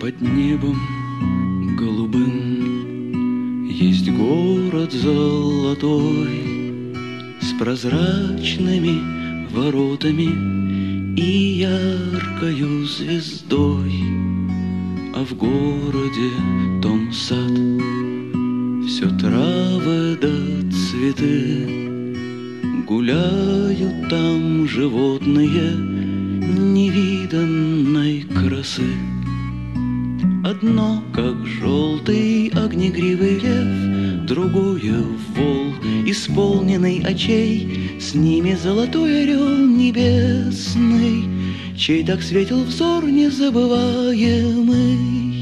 Под небом голубым. Есть город золотой С прозрачными воротами И яркою звездой. А в городе том сад Все травы да цветы. Гуляют там животные Невиданной красы Одно, как желтый огнегривый лев, Другое — вол, исполненный очей, С ними золотой орел небесный, Чей так светил взор незабываемый.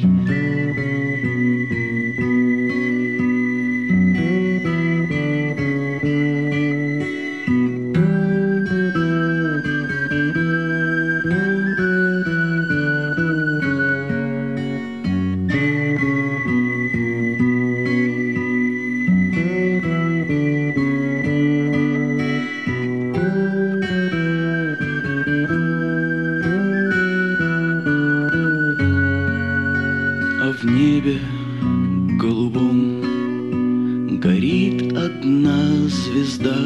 В небе голубом горит одна звезда.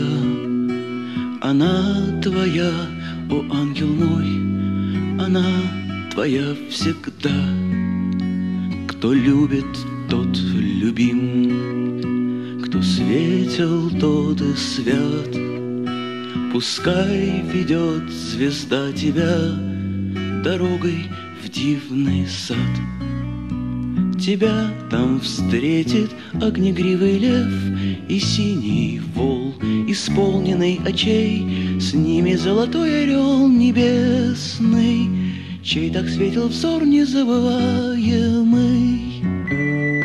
Она твоя, о ангел мой, она твоя всегда. Кто любит, тот любим, кто светил, тот и свят. Пускай ведет звезда тебя дорогой в дивный сад. Тебя там встретит огнегривый лев И синий вол, исполненный очей, С ними золотой орел небесный, Чей так светил взор незабываемый.